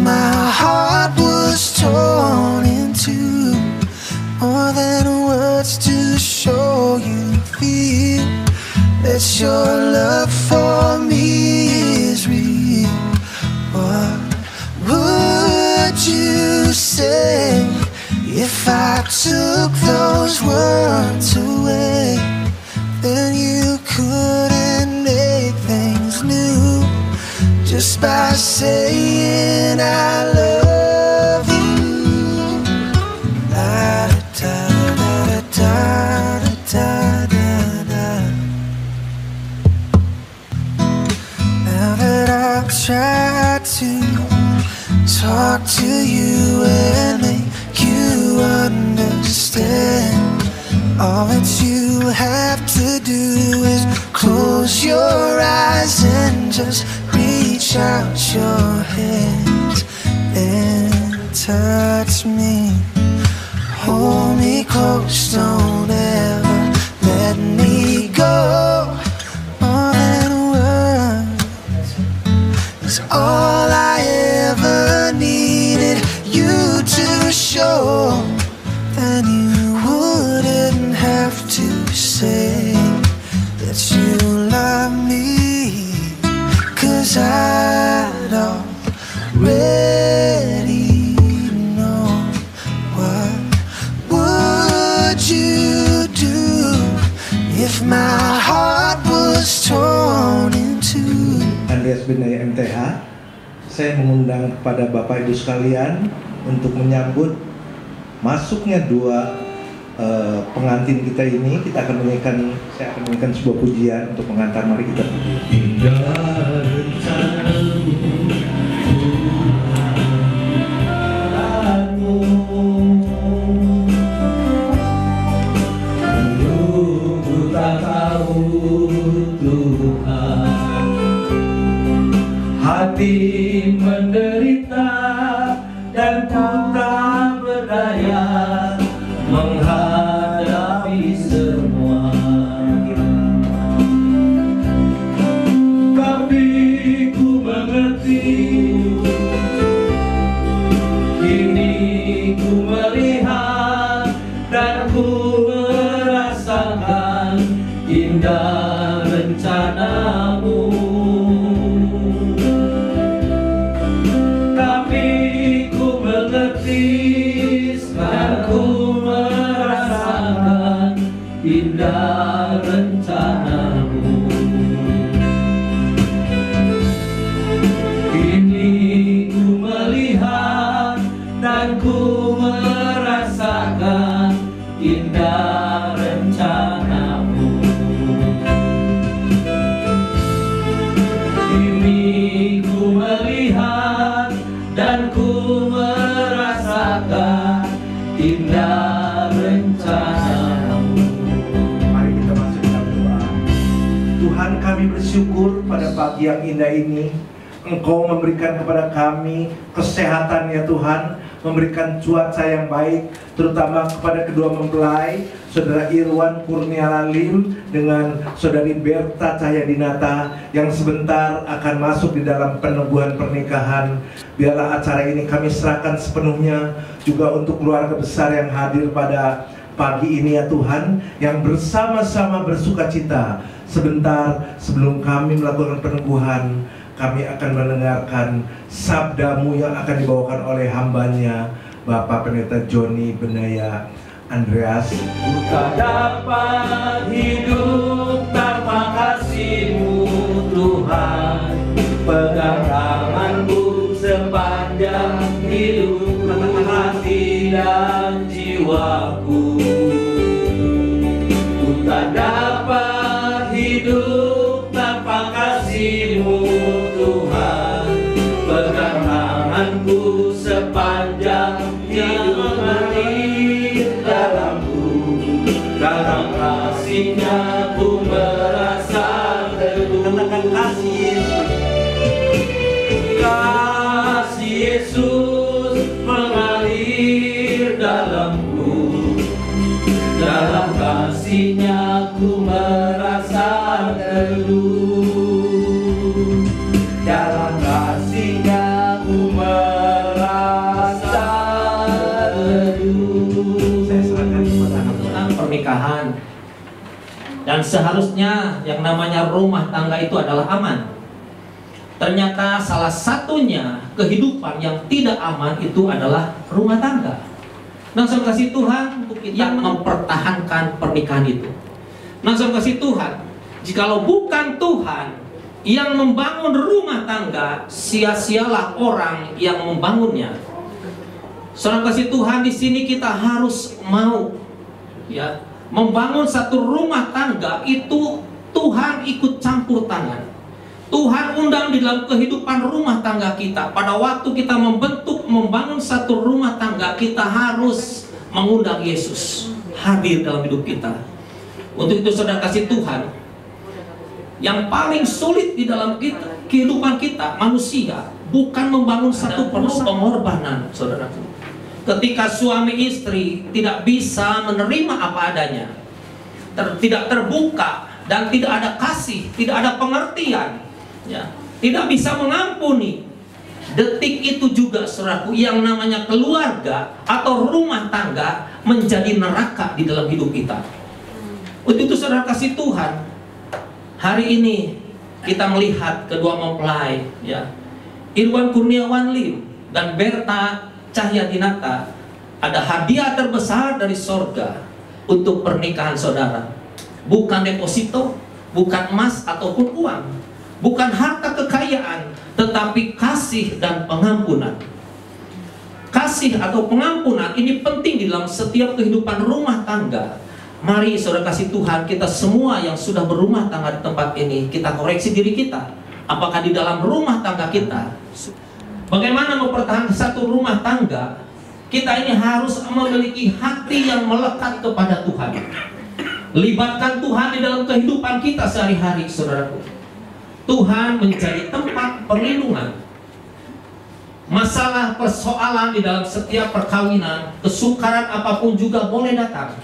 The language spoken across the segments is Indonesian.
my heart was torn in two? More than words to show you feel that your love for me is real. What would you say if I took those words away? Just by saying I love you. Da da da da da da da. Now that I've tried to talk to you and make you understand. All that you have to do is close your eyes and just out your hands and touch me. Hold me close, don't ever let me go. More than words is all I ever needed you to show. Andreas Bendaya MTH saya mengundang kepada Bapak Ibu sekalian untuk menyambut masuknya dua eh, pengantin kita ini. Kita akan menyanyikan saya akan menyanyikan sebuah pujian untuk mengantar mari kita Indah dan ku merasakan indah rencanamu. Kini ku melihat dan ku merasakan indah rencanamu. Mari kita masuk doa. Tuhan kami bersyukur pada pagi yang indah ini. Engkau memberikan kepada kami kesehatan ya Tuhan Memberikan cuaca yang baik Terutama kepada kedua mempelai Saudara Irwan Kurnia Lalim Dengan Saudari Berta Cahya Dinata Yang sebentar akan masuk di dalam peneguhan pernikahan. Biarlah acara ini kami serahkan sepenuhnya Juga untuk keluarga besar yang hadir pada pagi ini ya Tuhan yang bersama-sama bersuka cita. Sebentar sebelum kami melakukan peneguhan kami akan mendengarkan sabdamu yang akan dibawakan oleh hambanya Bapak Pendeta Joni Benaya Andreas. Ku tak dapat hidup tanpa kasihmu Tuhan. Pegang tanganku sepanjang hidupku hati dan jiwaku. Ku tak dapat kasihnya mengalir dalamku Dalam kasihnya ku merasa teduh Katakan kasih Yesus. Kasih Yesus mengalir dalamku Dalam kasihnya ku merasa dan seharusnya yang namanya rumah tangga itu adalah aman. Ternyata salah satunya kehidupan yang tidak aman itu adalah rumah tangga. Nah, saya kasih Tuhan untuk kita mempertahankan pernikahan itu. Nah, saya kasih Tuhan, jikalau bukan Tuhan yang membangun rumah tangga, sia-sialah orang yang membangunnya. Saudara kasih Tuhan di sini kita harus mau ya membangun satu rumah tangga itu Tuhan ikut campur tangan. Tuhan undang di dalam kehidupan rumah tangga kita. Pada waktu kita membentuk, membangun satu rumah tangga, kita harus mengundang Yesus hadir dalam hidup kita. Untuk itu saudara kasih Tuhan, yang paling sulit di dalam kita, kehidupan kita manusia bukan membangun satu penuh pengorbanan, saudaraku. Ketika suami istri tidak bisa menerima apa adanya, ter- tidak terbuka dan tidak ada kasih, tidak ada pengertian, ya, tidak bisa mengampuni. Detik itu juga saudaraku yang namanya keluarga atau rumah tangga menjadi neraka di dalam hidup kita. Untuk itu saudara kasih Tuhan, hari ini kita melihat kedua mempelai, ya, Irwan Kurniawan Lim dan Berta Cahyadinata ada hadiah terbesar dari sorga untuk pernikahan saudara. Bukan deposito, bukan emas ataupun uang, bukan harta kekayaan, tetapi kasih dan pengampunan. Kasih atau pengampunan ini penting di dalam setiap kehidupan rumah tangga. Mari saudara kasih Tuhan kita semua yang sudah berumah tangga di tempat ini kita koreksi diri kita. Apakah di dalam rumah tangga kita Bagaimana mempertahankan satu rumah tangga? Kita ini harus memiliki hati yang melekat kepada Tuhan. Libatkan Tuhan di dalam kehidupan kita sehari-hari, saudaraku. Tuhan menjadi tempat perlindungan. Masalah persoalan di dalam setiap perkawinan, kesukaran apa pun juga boleh datang.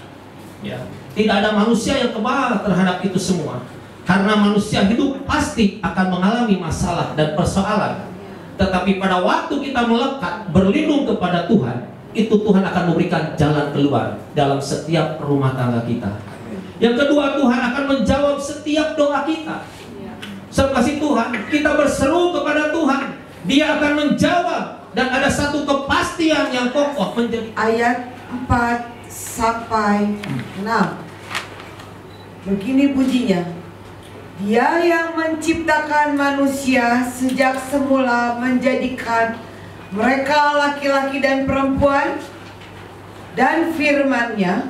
Ya. Tidak ada manusia yang kebal terhadap itu semua. Karena manusia hidup pasti akan mengalami masalah dan persoalan. Tetapi pada waktu kita melekat berlindung kepada Tuhan, itu Tuhan akan memberikan jalan keluar dalam setiap rumah tangga kita. Yang kedua, Tuhan akan menjawab setiap doa kita. Saya kasih Tuhan, kita berseru kepada Tuhan, Dia akan menjawab dan ada satu kepastian yang kokoh menjadi ayat 4 sampai 6. Begini bunyinya. Dia yang menciptakan manusia sejak semula menjadikan mereka laki-laki dan perempuan dan firman-Nya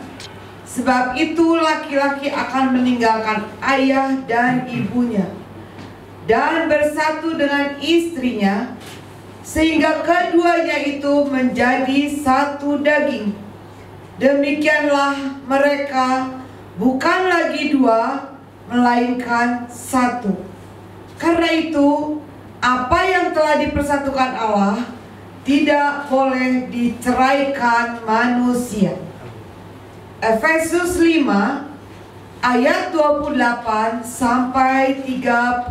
sebab itu laki-laki akan meninggalkan ayah dan ibunya dan bersatu dengan istrinya sehingga keduanya itu menjadi satu daging. Demikianlah mereka bukan lagi dua, melainkan satu. Karena itu, apa yang telah dipersatukan Allah tidak boleh diceraikan manusia. Efesus 5 ayat 28 sampai 31.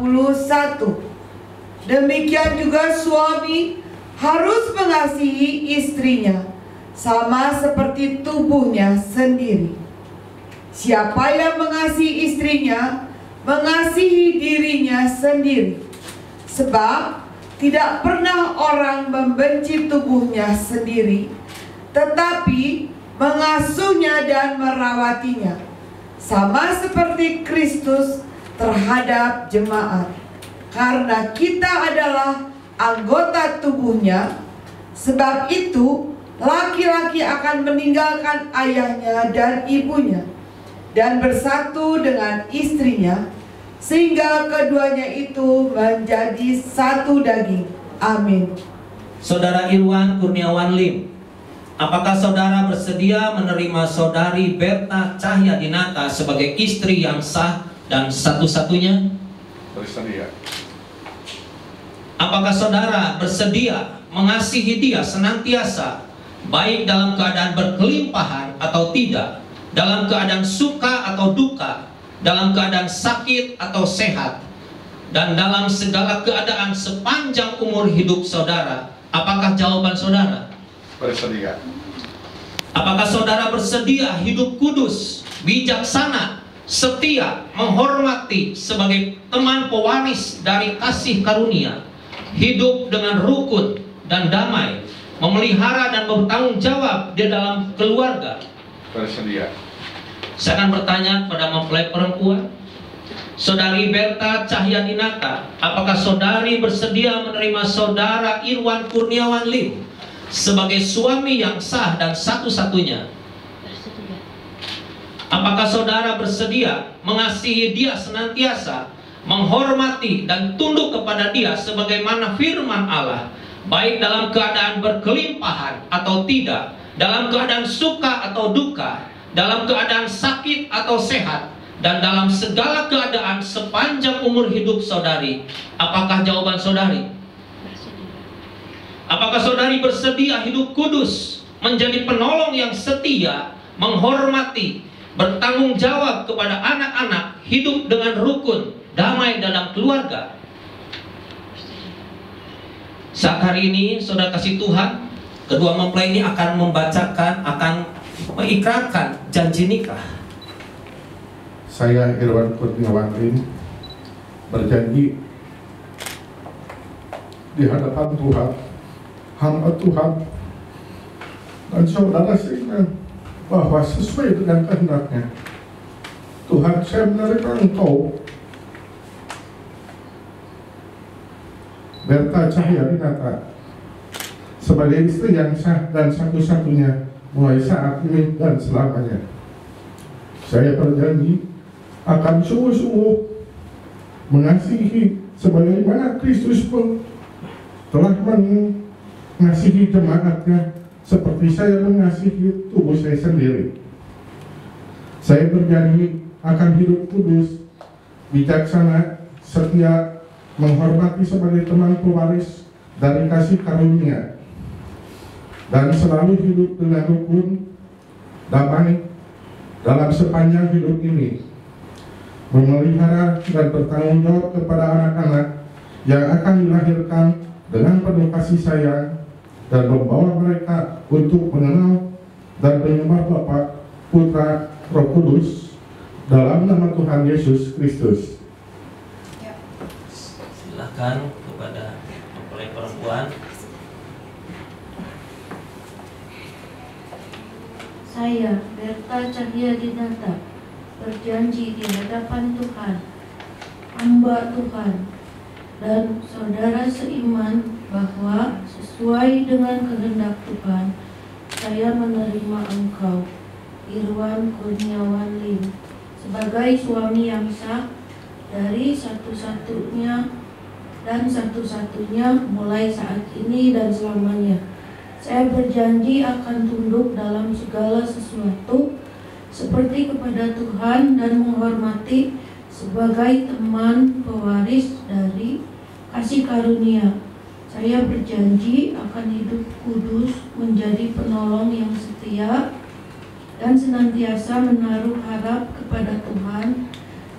Demikian juga suami harus mengasihi istrinya sama seperti tubuhnya sendiri. Siapa yang mengasihi istrinya mengasihi dirinya sendiri. Sebab tidak pernah orang membenci tubuhnya sendiri, tetapi mengasuhnya dan merawatinya. Sama seperti Kristus terhadap jemaat. Karena kita adalah anggota tubuhnya, sebab itu laki-laki akan meninggalkan ayahnya dan ibunya dan bersatu dengan istrinya sehingga keduanya itu menjadi satu daging. Amin. Saudara Irwan Kurniawan Lim Apakah saudara bersedia menerima saudari Berta Cahya Dinata sebagai istri yang sah dan satu-satunya? Bersedia. Apakah saudara bersedia mengasihi dia senantiasa baik dalam keadaan berkelimpahan atau tidak, dalam keadaan suka atau duka, dalam keadaan sakit atau sehat, dan dalam segala keadaan sepanjang umur hidup saudara? Apakah jawaban saudara? Bersedia. Apakah saudara bersedia hidup kudus, bijaksana, setia, menghormati sebagai teman pewaris dari kasih karunia, hidup dengan rukun dan damai, memelihara dan bertanggung jawab di dalam keluarga? Bersedia. Saya akan bertanya kepada mempelai perempuan, Saudari Berta Cahyadinata, apakah saudari bersedia menerima saudara Irwan Kurniawan Lim sebagai suami yang sah dan satu-satunya? Apakah saudara bersedia mengasihi dia senantiasa, menghormati dan tunduk kepada dia sebagaimana firman Allah, baik dalam keadaan berkelimpahan atau tidak, dalam keadaan suka atau duka, dalam keadaan sakit atau sehat, dan dalam segala keadaan sepanjang umur hidup saudari? Apakah jawaban saudari? Apakah saudari bersedia hidup kudus, menjadi penolong yang setia, menghormati, bertanggung jawab kepada anak-anak, hidup dengan rukun, damai dalam keluarga? Saat hari ini, saudara kasih Tuhan, kedua mempelai ini akan membacakan, akan mengikrarkan janji nikah. Saya Irwan Kurniawan berjanji di hadapan Tuhan, hamba Tuhan, dan saudara sehingga bahwa sesuai dengan kehendaknya, Tuhan saya menerima Engkau Berta Cahya Dinata sebagai istri yang sah dan satu-satunya mulai saat ini dan selamanya. Saya berjanji akan sungguh-sungguh mengasihi sebagaimana Kristus pun telah mengasihi jemaatnya seperti saya mengasihi tubuh saya sendiri. Saya berjanji akan hidup kudus, bijaksana, setia, menghormati sebagai teman pewaris dari kasih karunia, dan selalu hidup dengan rukun, damai, dalam sepanjang hidup ini, memelihara dan bertanggung jawab kepada anak-anak yang akan dilahirkan dengan penuh kasih sayang dan membawa mereka untuk mengenal dan menyembah Bapa, Putra, Roh Kudus dalam nama Tuhan Yesus Kristus. Silakan kepada mempelai perempuan. Saya, Berta Cahya Dinata, berjanji di hadapan Tuhan, hamba Tuhan, dan saudara seiman bahwa sesuai dengan kehendak Tuhan, saya menerima engkau, Irwan Kurniawan Lim, sebagai suami yang sah dari satu-satunya dan satu-satunya mulai saat ini dan selamanya. Saya berjanji akan tunduk dalam segala sesuatu seperti kepada Tuhan dan menghormati sebagai teman pewaris dari kasih karunia. Saya berjanji akan hidup kudus menjadi penolong yang setia dan senantiasa menaruh harap kepada Tuhan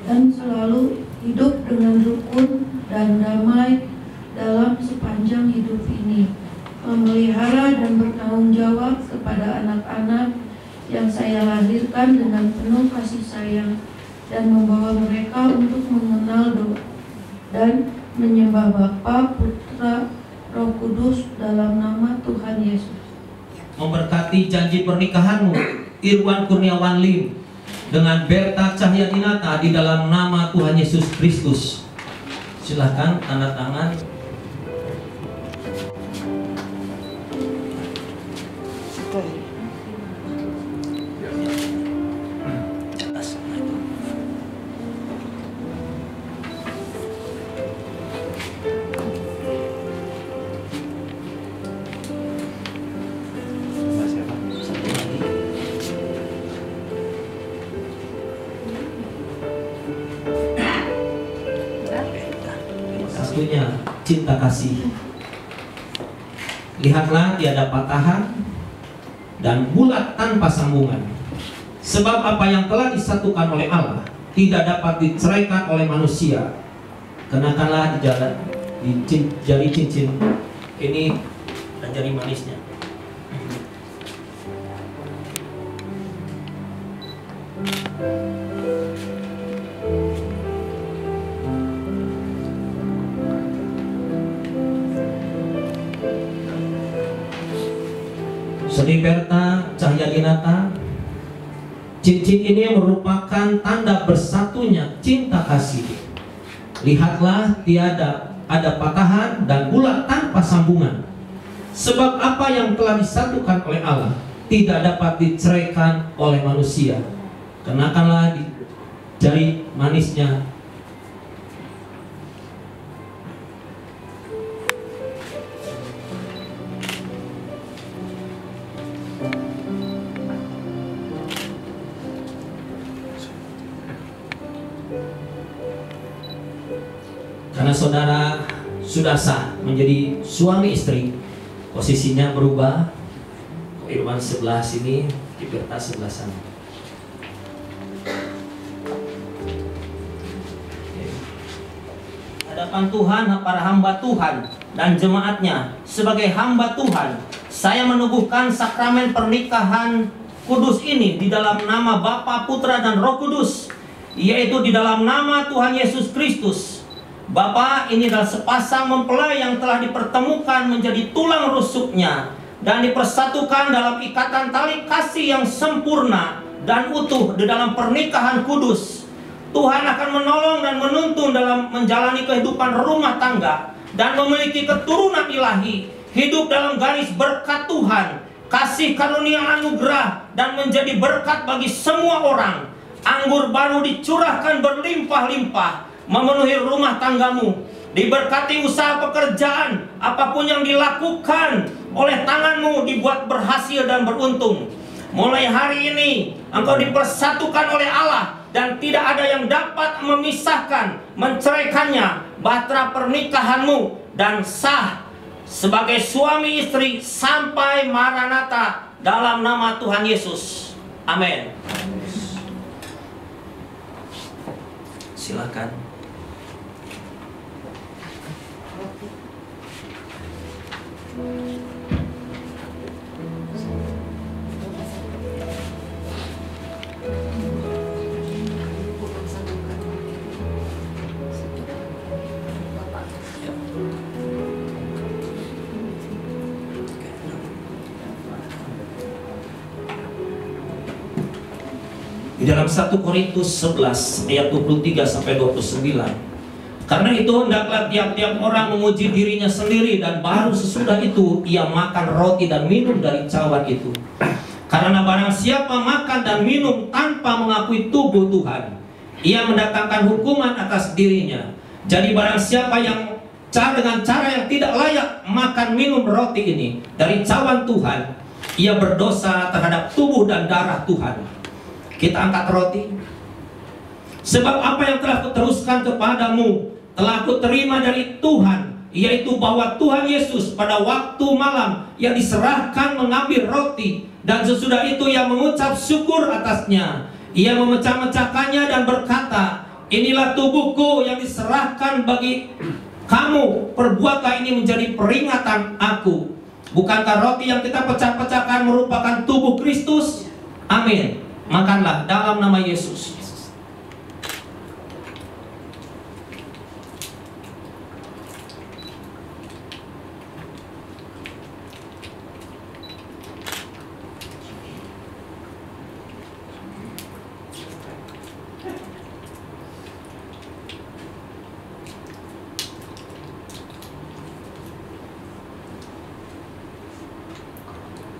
dan selalu hidup dengan rukun dan damai dalam sepanjang hidup ini memelihara dan bertanggung jawab kepada anak-anak yang saya lahirkan dengan penuh kasih sayang dan membawa mereka untuk mengenal doa dan menyembah Bapa, Putra, Roh Kudus dalam nama Tuhan Yesus. Memberkati janji pernikahanmu, Irwan Kurniawan Lim, dengan Berta Cahya Dinata di dalam nama Tuhan Yesus Kristus. Silahkan tanda tangan cinta kasih. Lihatlah tiada patahan, dan bulat tanpa sambungan. Sebab apa yang telah disatukan oleh Allah tidak dapat diceraikan oleh manusia. Kenakanlah di jalan di jari cincin ini dan jari manisnya. Sediperta Cahya Dinata Cincin ini merupakan tanda bersatunya cinta kasih. Lihatlah tiada ada patahan dan bulat tanpa sambungan. Sebab apa yang telah disatukan oleh Allah Tidak dapat diceraikan oleh manusia. Kenakanlah di jari manisnya sudah sah menjadi suami istri, posisinya berubah. Irwan sebelah sini, Kiberta sebelah sana. Hadapan Tuhan para hamba Tuhan dan jemaatnya sebagai hamba Tuhan, saya menubuhkan sakramen pernikahan kudus ini di dalam nama Bapa, Putra dan Roh Kudus, yaitu di dalam nama Tuhan Yesus Kristus. Bapak, ini adalah sepasang mempelai yang telah dipertemukan menjadi tulang rusuknya dan dipersatukan dalam ikatan tali kasih yang sempurna dan utuh di dalam pernikahan kudus. Tuhan akan menolong dan menuntun dalam menjalani kehidupan rumah tangga dan memiliki keturunan ilahi, hidup dalam garis berkat Tuhan, kasih karunia anugerah dan menjadi berkat bagi semua orang. Anggur baru dicurahkan berlimpah-limpah memenuhi rumah tanggamu. Diberkati usaha pekerjaan, apa pun yang dilakukan oleh tanganmu dibuat berhasil dan beruntung. Mulai hari ini engkau dipersatukan oleh Allah dan tidak ada yang dapat memisahkan, menceraikannya. Bahtera pernikahanmu dan sah sebagai suami istri sampai Maranatha dalam nama Tuhan Yesus. Amin. Silakan. Di dalam 1 Korintus 11 ayat 23 sampai 29. Karena itu hendaklah tiap-tiap orang memuji dirinya sendiri dan baru sesudah itu ia makan roti dan minum dari cawan itu. Karena barang siapa makan dan minum tanpa mengakui tubuh Tuhan, ia mendatangkan hukuman atas dirinya. Jadi barang siapa yang cara dengan cara yang tidak layak makan minum roti ini dari cawan Tuhan, ia berdosa terhadap tubuh dan darah Tuhan. Kita angkat roti. Sebab apa yang telah kuteruskan kepadamu telah kuterima dari Tuhan, yaitu bahwa Tuhan Yesus pada waktu malam yang diserahkan mengambil roti dan sesudah itu ia mengucap syukur atasnya. Ia memecah-mecahkannya dan berkata, Inilah tubuhku yang diserahkan bagi kamu. Perbuatlah ini menjadi peringatan aku. Bukankah roti yang kita pecah-pecahkan merupakan tubuh Kristus? Amin. Makanlah dalam nama Yesus.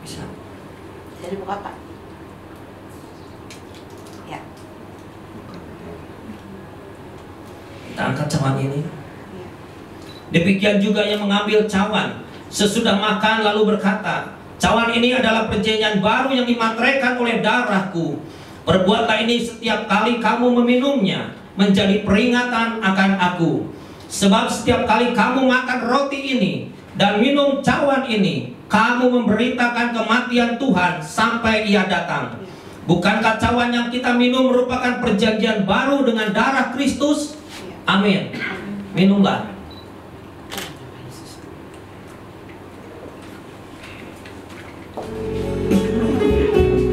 Bisa. Jadi buka Pak. Ya. Kita angkat cawan ini. Demikian juga yang mengambil cawan sesudah makan lalu berkata, cawan ini adalah perjanjian baru yang dimateraikan oleh darahku. Perbuatlah ini setiap kali kamu meminumnya menjadi peringatan akan aku. Sebab setiap kali kamu makan roti ini dan minum cawan ini, kamu memberitakan kematian Tuhan sampai ia datang. Bukankah cawan yang kita minum merupakan perjanjian baru dengan darah Kristus? Amin. Minumlah.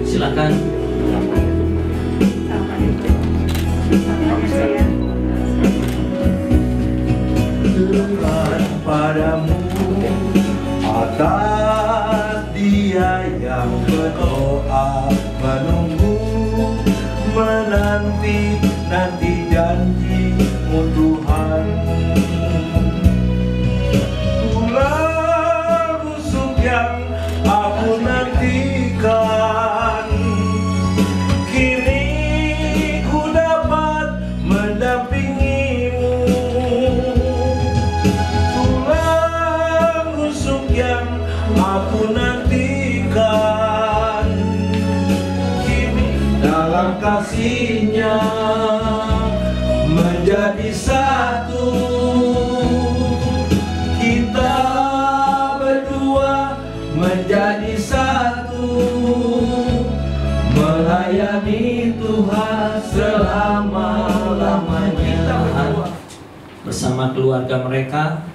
Silakan. Tuhan padamu atas dia yang berdoa menunggu keluarga mereka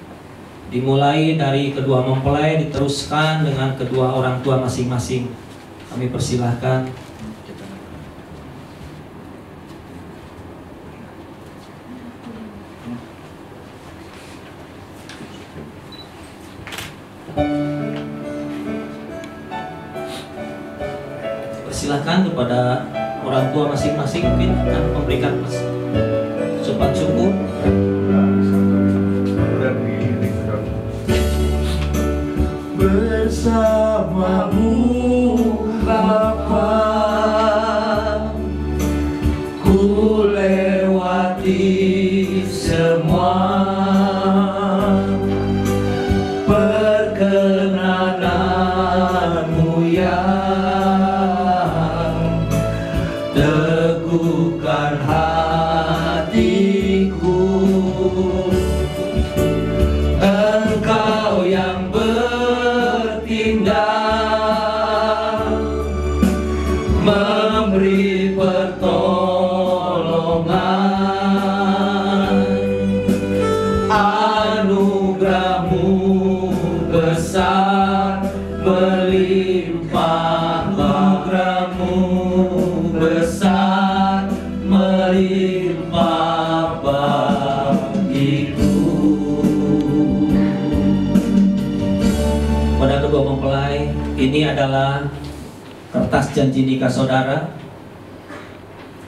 dimulai dari kedua mempelai diteruskan dengan kedua orang tua masing-masing. Kami persilahkan. Persilahkan kepada orang tua masing-masing mungkin akan memberikan ucapan janji nikah saudara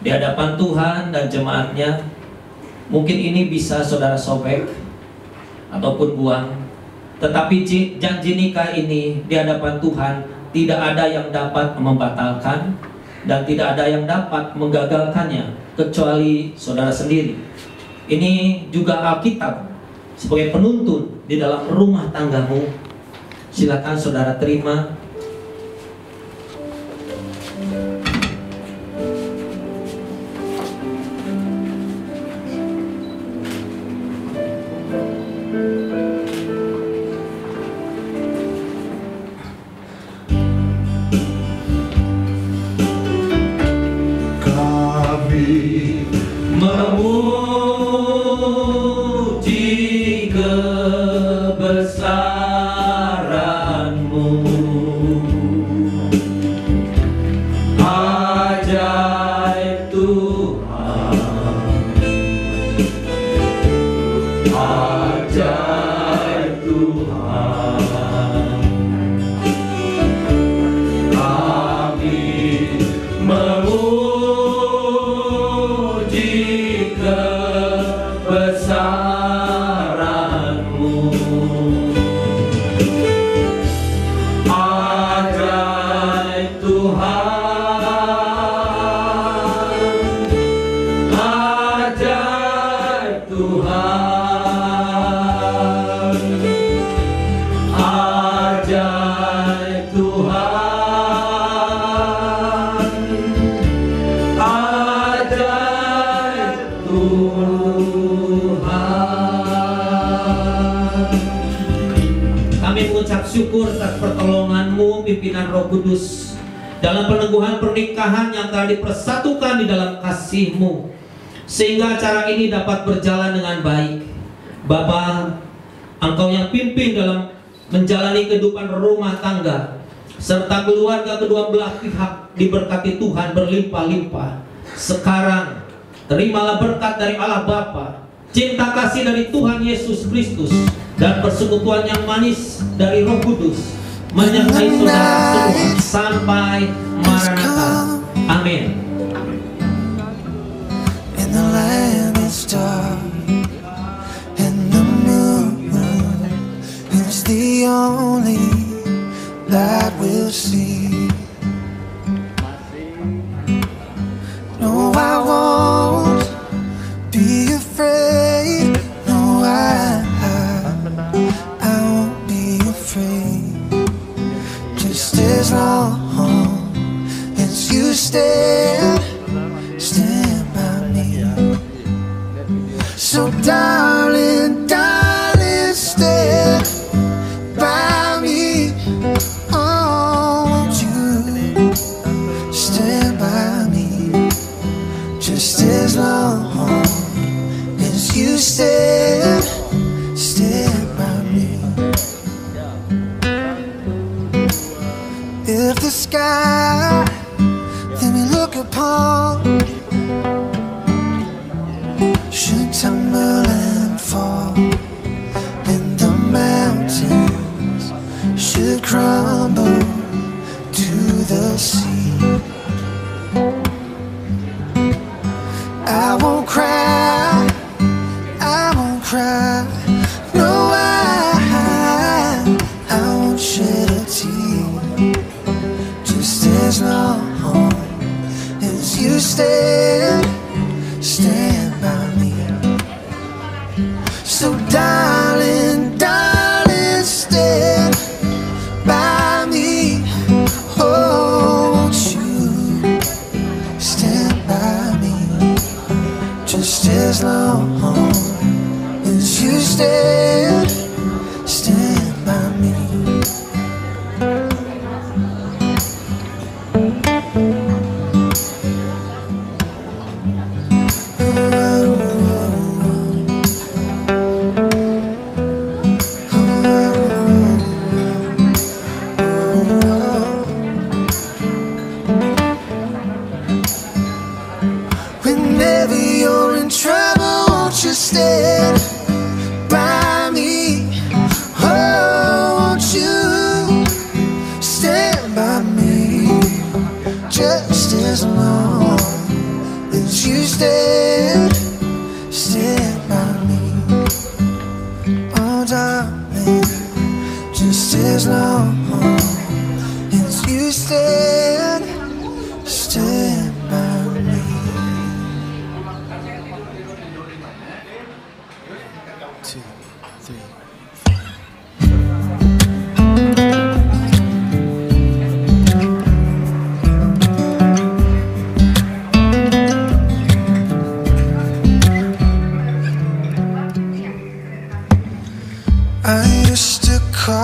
di hadapan Tuhan dan jemaatnya mungkin ini bisa saudara sobek ataupun buang tetapi ji- janji nikah ini di hadapan Tuhan tidak ada yang dapat membatalkan dan tidak ada yang dapat menggagalkannya kecuali saudara sendiri. Ini juga Alkitab sebagai penuntun di dalam rumah tanggamu. Silakan saudara terima Kami mengucap syukur atas pertolonganmu pimpinan roh kudus dalam peneguhan pernikahan yang telah dipersatukan di dalam kasihmu sehingga acara ini dapat berjalan dengan baik. bapak Engkau yang pimpin dalam menjalani kehidupan rumah tangga serta keluarga kedua belah pihak diberkati Tuhan berlimpah-limpah. Sekarang terimalah berkat dari Allah Bapa, cinta kasih dari Tuhan Yesus Kristus dan persekutuan yang manis dari Roh Kudus menyertai saudara semua sampai Maranatha. Amin. star and the moon it's the only that we'll see.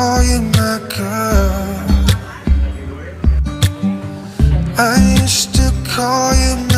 call you my girl I used to call you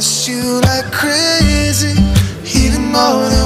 miss you like crazy, even more than.